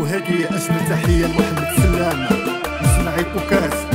وهذه أجمل تحية لمحمد سلامة. اسمعي كوكاس